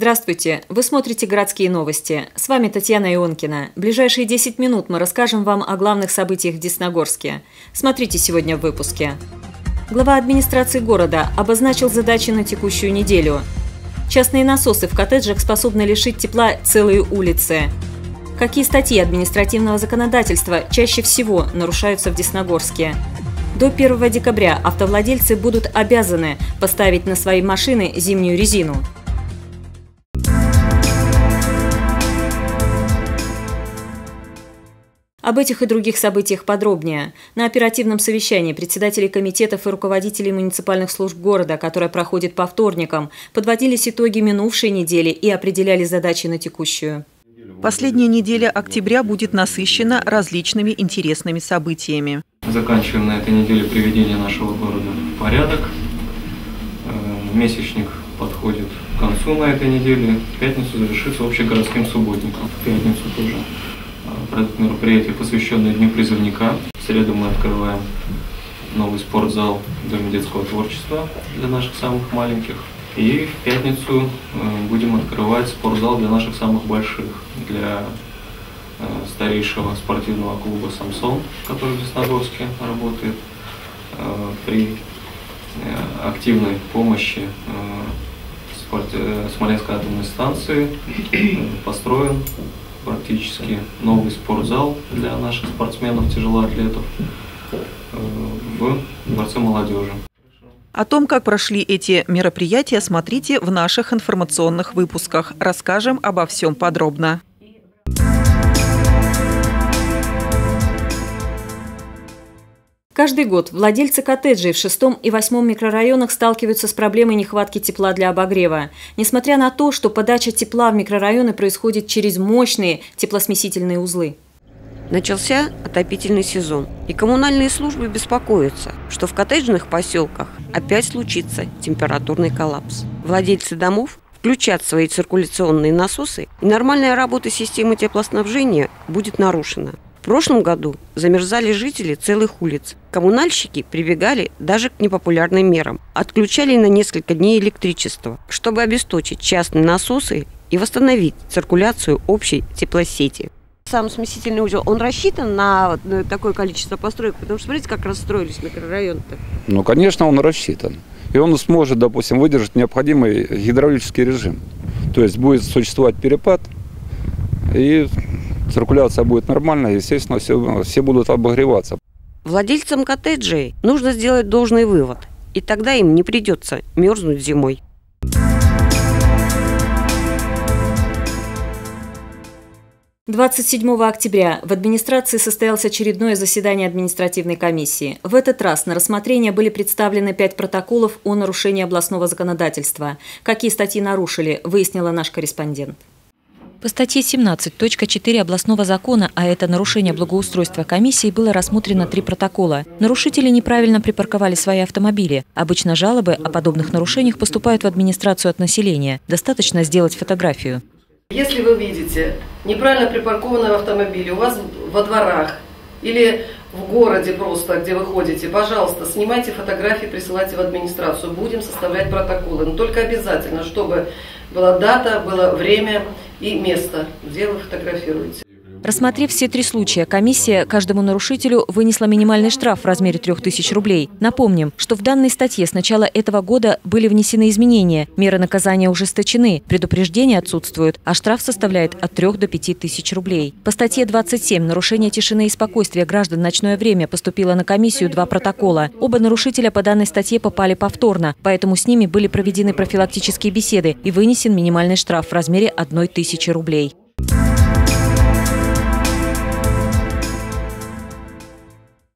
Здравствуйте! Вы смотрите «Городские новости». С вами Татьяна Ионкина. В ближайшие 10 минут мы расскажем вам о главных событиях в Десногорске. Смотрите сегодня в выпуске. Глава администрации города обозначил задачи на текущую неделю. Частные насосы в коттеджах способны лишить тепла целые улицы. Какие статьи административного законодательства чаще всего нарушаются в Десногорске? До 1 декабря автовладельцы будут обязаны поставить на свои машины зимнюю резину. Об этих и других событиях подробнее. На оперативном совещании председателей комитетов и руководителей муниципальных служб города, которое проходит по вторникам, подводились итоги минувшей недели и определяли задачи на текущую. Последняя неделя октября будет насыщена различными интересными событиями. Заканчиваем на этой неделе приведение нашего города в порядок. Э, месячник подходит к концу на этой неделе. В пятницу завершится общегородским субботником. В пятницу тоже пройдут мероприятия, посвященные Дню призывника. В среду мы открываем новый спортзал в Доме детского творчества для наших самых маленьких. И в пятницу э, будем открывать спортзал для наших самых больших, для э, старейшего спортивного клуба «Самсон», который в Десногорске работает, э, при активной помощи Смоленской атомной станции построен практически новый спортзал для наших спортсменов, тяжелоатлетов э, в Дворце молодежи. О том, как прошли эти мероприятия, смотрите в наших информационных выпусках. Расскажем обо всем подробно. Каждый год владельцы коттеджей в шестом и восьмом микрорайонах сталкиваются с проблемой нехватки тепла для обогрева. Несмотря на то, что подача тепла в микрорайоны происходит через мощные теплосмесительные узлы. Начался отопительный сезон, и коммунальные службы беспокоятся, что в коттеджных поселках опять случится температурный коллапс. Владельцы домов включат свои циркуляционные насосы, и нормальная работа системы теплоснабжения будет нарушена. В прошлом году замерзали жители целых улиц. Коммунальщики прибегали даже к непопулярным мерам. Отключали на несколько дней электричество, чтобы обесточить частные насосы и восстановить циркуляцию общей теплосети. Сам смесительный узел, он рассчитан на, на такое количество построек? Потому что смотрите, как расстроились микрорайоны-то. Ну, конечно, он рассчитан. И он сможет, допустим, выдержать необходимый гидравлический режим. То есть будет существовать перепад, и циркуляция будет нормальная, естественно, все, все будут обогреваться. Владельцам коттеджей нужно сделать должный вывод, и тогда им не придется мерзнуть зимой. Двадцать седьмого октября в администрации состоялось очередное заседание административной комиссии. В этот раз на рассмотрение были представлены пять протоколов о нарушении областного законодательства. Какие статьи нарушили, выяснила наш корреспондент. По статье 17.4 областного закона, а это нарушение благоустройства комиссии, было рассмотрено три протокола. Нарушители неправильно припарковали свои автомобили. Обычно жалобы о подобных нарушениях поступают в администрацию от населения. Достаточно сделать фотографию. Если вы видите неправильно припаркованные автомобили у вас во дворах или в городе просто, где вы ходите, пожалуйста, снимайте фотографии, присылайте в администрацию. Будем составлять протоколы. Но только обязательно, чтобы была дата, было время и место, где вы фотографируете. Рассмотрев все три случая, комиссия каждому нарушителю вынесла минимальный штраф в размере 3000 рублей. Напомним, что в данной статье с начала этого года были внесены изменения. Меры наказания ужесточены, предупреждения отсутствуют, а штраф составляет от 3 до 5 тысяч рублей. По статье 27 «Нарушение тишины и спокойствия граждан ночное время» поступило на комиссию два протокола. Оба нарушителя по данной статье попали повторно, поэтому с ними были проведены профилактические беседы и вынесен минимальный штраф в размере 1 тысячи рублей.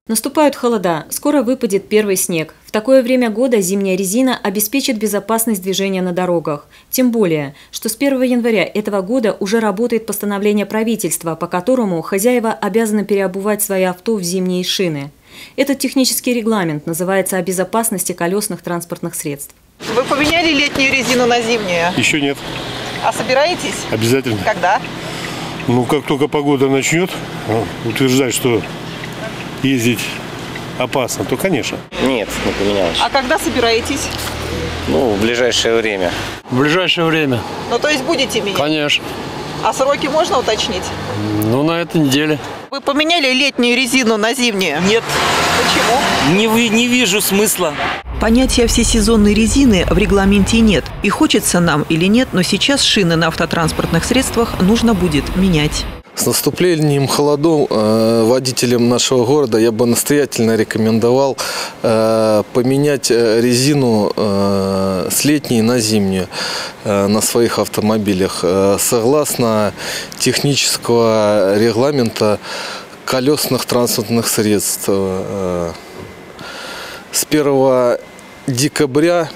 Наступают холода, скоро выпадет первый снег. В такое время года зимняя резина обеспечит безопасность движения на дорогах. Тем более, что с 1 января этого года уже работает постановление правительства, по которому хозяева обязаны переобувать свои авто в зимние шины. Этот технический регламент называется о безопасности колесных транспортных средств. Вы поменяли летнюю резину на зимнюю? Еще нет. А собираетесь? Обязательно. Когда? Ну, как только погода начнет утверждать, что ездить опасно, то, конечно. Нет, не поменялось. А когда собираетесь? Ну, в ближайшее время. В ближайшее время. Ну, то есть будете менять? Конечно. А сроки можно уточнить? Ну, на этой неделе. Вы поменяли летнюю резину на зимнюю? Нет. Почему? Не, не вижу смысла. Понятия всесезонной резины в регламенте нет. И хочется нам или нет, но сейчас шины на автотранспортных средствах нужно будет менять. С наступлением холодов э, водителям нашего города я бы настоятельно рекомендовал э, поменять э, резину с летней на зимнюю на своих автомобилях. Согласно технического регламента колесных транспортных средств. С 1 декабря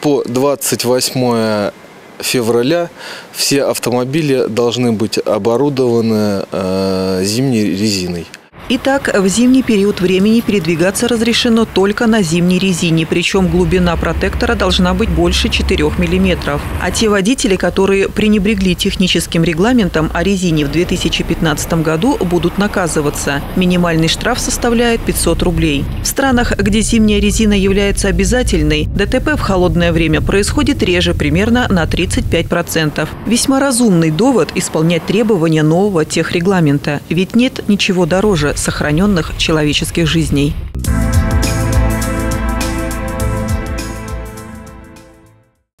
по 28 февраля все автомобили должны быть оборудованы э, зимней резиной. Итак, в зимний период времени передвигаться разрешено только на зимней резине, причем глубина протектора должна быть больше 4 мм. А те водители, которые пренебрегли техническим регламентом о резине в 2015 году, будут наказываться. Минимальный штраф составляет 500 рублей. В странах, где зимняя резина является обязательной, ДТП в холодное время происходит реже, примерно на 35%. Весьма разумный довод исполнять требования нового техрегламента, ведь нет ничего дороже сохраненных человеческих жизней.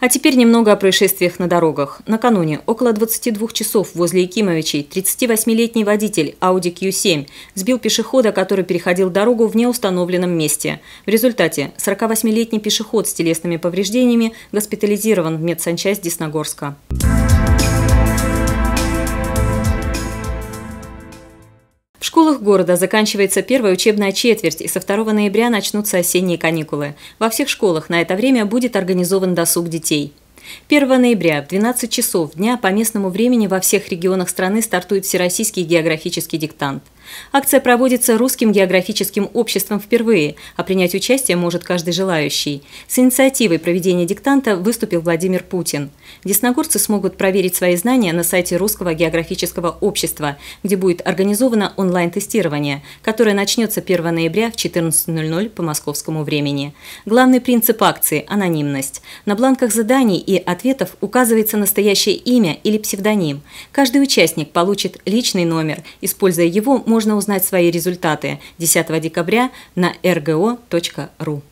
А теперь немного о происшествиях на дорогах. Накануне, около 22 часов возле Якимовичей, 38-летний водитель Audi Q7 сбил пешехода, который переходил дорогу в неустановленном месте. В результате 48-летний пешеход с телесными повреждениями госпитализирован в медсанчасть Десногорска. Школах города заканчивается первая учебная четверть, и со 2 ноября начнутся осенние каникулы. Во всех школах на это время будет организован досуг детей. 1 ноября в 12 часов дня по местному времени во всех регионах страны стартует Всероссийский географический диктант. Акция проводится Русским географическим обществом впервые, а принять участие может каждый желающий. С инициативой проведения диктанта выступил Владимир Путин. Десногорцы смогут проверить свои знания на сайте Русского географического общества, где будет организовано онлайн-тестирование, которое начнется 1 ноября в 14.00 по московскому времени. Главный принцип акции – анонимность. На бланках заданий и ответов указывается настоящее имя или псевдоним. Каждый участник получит личный номер. Используя его, можно можно узнать свои результаты 10 декабря на rgo.ru.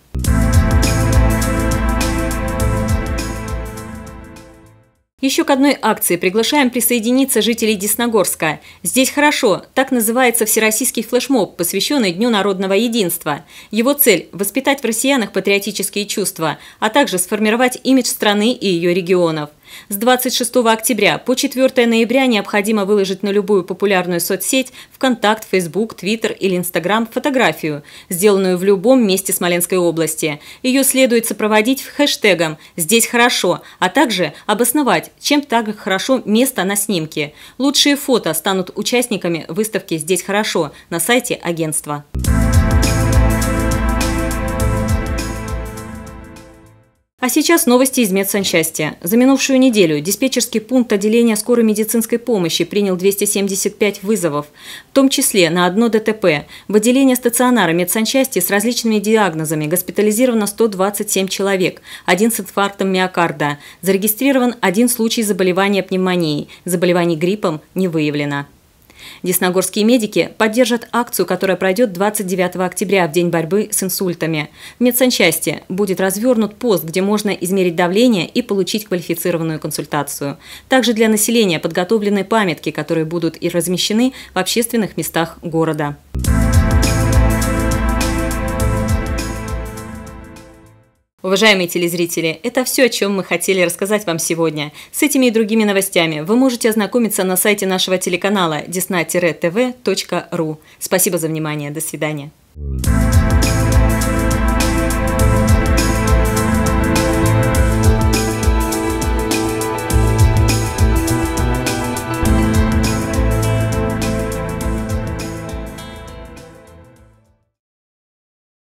Еще к одной акции приглашаем присоединиться жителей Десногорска. Здесь хорошо. Так называется всероссийский флешмоб, посвященный Дню народного единства. Его цель – воспитать в россиянах патриотические чувства, а также сформировать имидж страны и ее регионов. С 26 октября по 4 ноября необходимо выложить на любую популярную соцсеть ВКонтакт, Фейсбук, Твиттер или Инстаграм фотографию, сделанную в любом месте Смоленской области. Ее следует сопроводить хэштегом «Здесь хорошо», а также обосновать, чем так хорошо место на снимке. Лучшие фото станут участниками выставки «Здесь хорошо» на сайте агентства. А сейчас новости из медсанчасти. За минувшую неделю диспетчерский пункт отделения скорой медицинской помощи принял 275 вызовов, в том числе на одно ДТП. В отделение стационара медсанчасти с различными диагнозами госпитализировано 127 человек, один с инфарктом миокарда. Зарегистрирован один случай заболевания пневмонией. Заболеваний гриппом не выявлено. Десногорские медики поддержат акцию, которая пройдет 29 октября в день борьбы с инсультами. В медсанчасти будет развернут пост, где можно измерить давление и получить квалифицированную консультацию. Также для населения подготовлены памятки, которые будут и размещены в общественных местах города. Уважаемые телезрители, это все, о чем мы хотели рассказать вам сегодня. С этими и другими новостями вы можете ознакомиться на сайте нашего телеканала desna-tv.ru. Спасибо за внимание. До свидания.